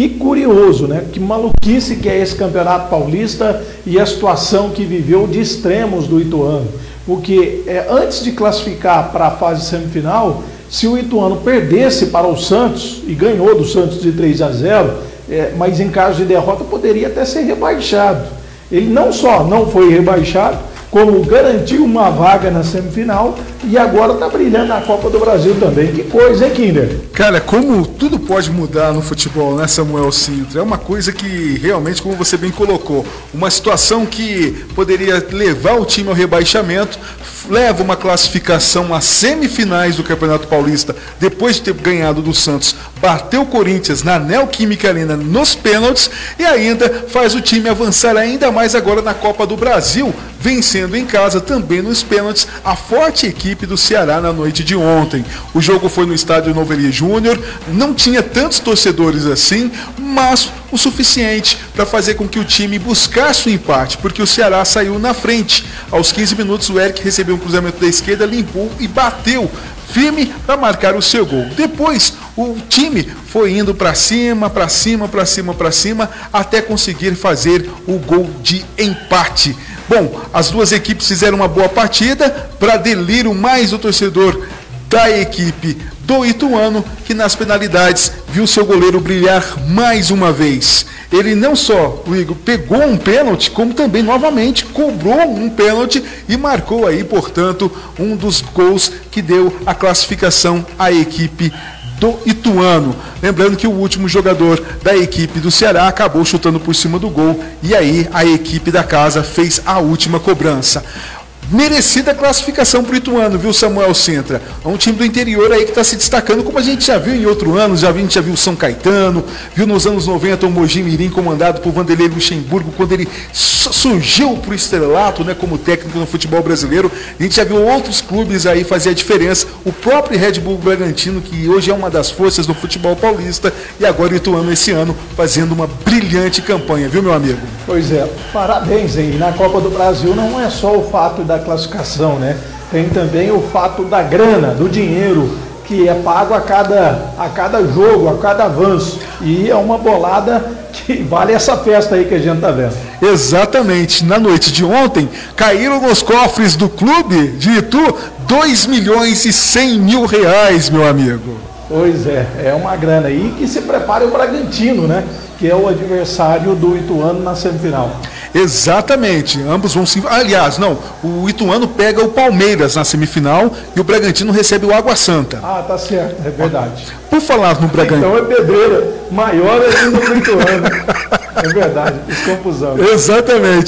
Que curioso, né? Que maluquice que é esse Campeonato Paulista e a situação que viveu de extremos do Ituano. Porque é, antes de classificar para a fase semifinal, se o Ituano perdesse para o Santos e ganhou do Santos de 3 a 0, é, mas em caso de derrota poderia até ser rebaixado. Ele não só não foi rebaixado, como garantiu uma vaga na semifinal e agora está brilhando na Copa do Brasil também. Que coisa, hein, Kinder? Cara, como tudo pode mudar no futebol, né, Samuel Sintra? É uma coisa que realmente, como você bem colocou, uma situação que poderia levar o time ao rebaixamento, leva uma classificação às semifinais do Campeonato Paulista, depois de ter ganhado do Santos, bateu o Corinthians na Neoquímica Arena nos pênaltis e ainda faz o time avançar ainda mais agora na Copa do Brasil, vencendo em casa também nos pênaltis a forte equipe do Ceará na noite de ontem. O jogo foi no estádio Novelia Júnior, não tinha tantos torcedores assim, mas o suficiente para fazer com que o time buscasse o empate, porque o Ceará saiu na frente. Aos 15 minutos, o Eric recebeu um cruzamento da esquerda, limpou e bateu firme para marcar o seu gol. Depois, o time foi indo para cima, para cima, para cima, para cima, até conseguir fazer o gol de empate. Bom, as duas equipes fizeram uma boa partida para delírio mais o torcedor da equipe do Ituano, que nas penalidades viu seu goleiro brilhar mais uma vez. Ele não só, o Igor, pegou um pênalti, como também novamente cobrou um pênalti e marcou aí, portanto, um dos gols que deu a classificação à equipe do Ituano. Lembrando que o último jogador da equipe do Ceará acabou chutando por cima do gol e aí a equipe da casa fez a última cobrança merecida classificação para o Ituano, viu, Samuel Sintra? É um time do interior aí que está se destacando, como a gente já viu em outro ano, já viu, a gente já viu São Caetano, viu nos anos 90 o Mogi Mirim comandado por Vanderlei Luxemburgo, quando ele surgiu para o estrelato, né, como técnico no futebol brasileiro. A gente já viu outros clubes aí fazer a diferença. O próprio Red Bull Bragantino, que hoje é uma das forças do futebol paulista, e agora o Ituano esse ano fazendo uma brilhante campanha, viu, meu amigo? Pois é, parabéns aí. Na Copa do Brasil não é só o fato da classificação, né? Tem também o fato da grana, do dinheiro que é pago a cada, a cada jogo, a cada avanço. E é uma bolada que vale essa festa aí que a gente está vendo. Exatamente. Na noite de ontem, caíram nos cofres do clube de Itu 2 milhões e 100 mil reais, meu amigo. Pois é, é uma grana aí que se prepare o Bragantino, né? Que é o adversário do Ituano na semifinal. Exatamente, ambos vão se. Aliás, não, o Ituano pega o Palmeiras na semifinal e o Bragantino recebe o Água Santa. Ah, tá certo, é verdade. Por falar no Bragantino. Então é pedreira, maior ainda do Ituano. É verdade, fiz confusão. Exatamente.